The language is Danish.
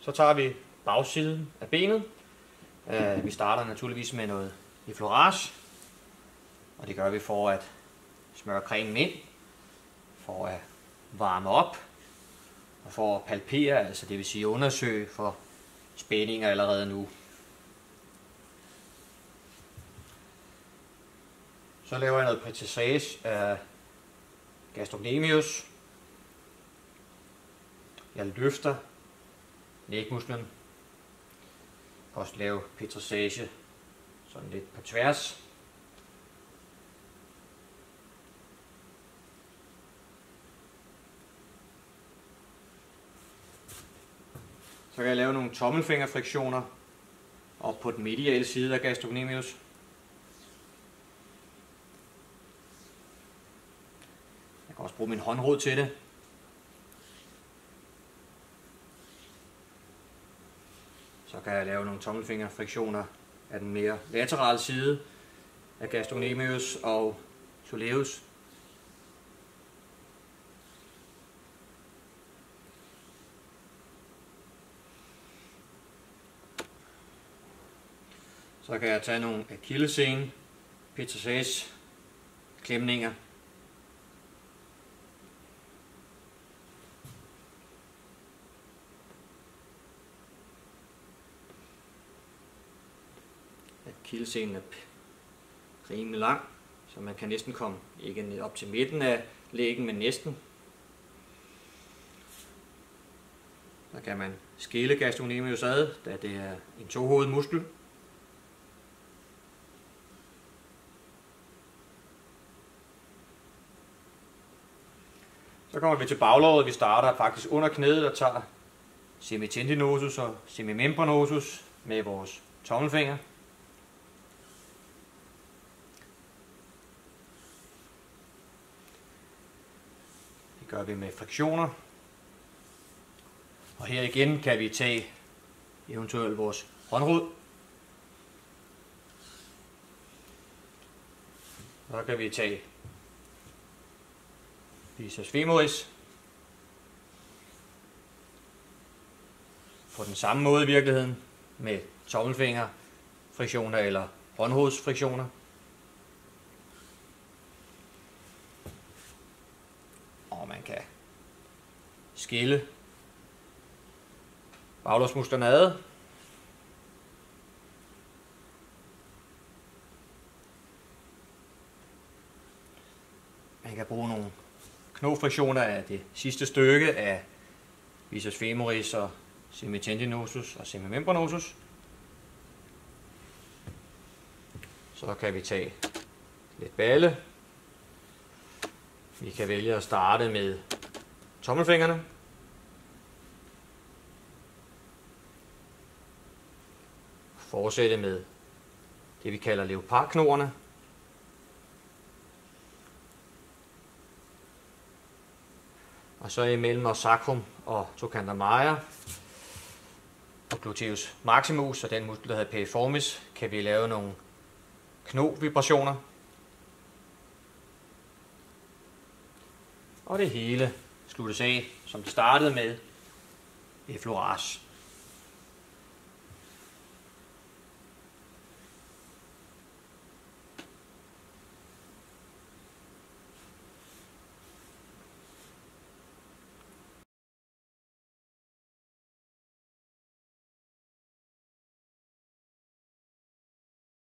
Så tager vi bagsiden af benet. Øh, vi starter naturligvis med noget effleurage. Og det gør vi for at smøre cremen ind, for at varme op, og for at palpere, altså det vil sige undersøge for spændinger allerede nu. Så laver jeg noget præcisage af gastrocnemius. Jeg løfter lægmusklen. Også lave petrissage sådan lidt på tværs. Så kan jeg lave nogle tommelfingerfriktioner op på den mediale side af gastrocnemius. Jeg kan også bruge min håndrod til det. Så kan jeg lave nogle tommelfingerfriktioner af den mere laterale side af gastrocnemius og soleus. Så kan jeg tage nogle akillescene, petrissage, klemninger. Kildescenen er rimelig lang, så man kan næsten komme ikke ned op til midten af læggen, men næsten. Der kan man skille gastrocnemius ad, da det er en tohovedet muskel. Så kommer vi til baglåret. Vi starter faktisk under knæet og tager semitendinosus og semimembranosus med vores tommelfinger. Gør vi med friktioner. Og her igen kan vi tage eventuelt vores håndrod. Så kan vi tage Visas femoris. På den samme måde i virkeligheden med tommelfinger friktioner eller håndhovedsfriktioner. friktioner man kan skille baglårsmusklerne ad. Man kan bruge nogle knofriktioner af det sidste stykke af visas femoris og semitendinosus og semimembranosus. Så kan vi tage lidt balle. Vi kan vælge at starte med tommelfingrene. Fortsætte med det vi kalder leopardknorene. Og så imellem os sacrum og trochanter major og gluteus maximus og den muskel, der hedder piriformis, kan vi lave nogle knovibrationer. Og det hele sluttes af, som det startede med, Floras.